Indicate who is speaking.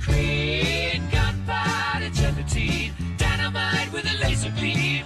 Speaker 1: Creed, gunpowder, dynamite with a laser beam.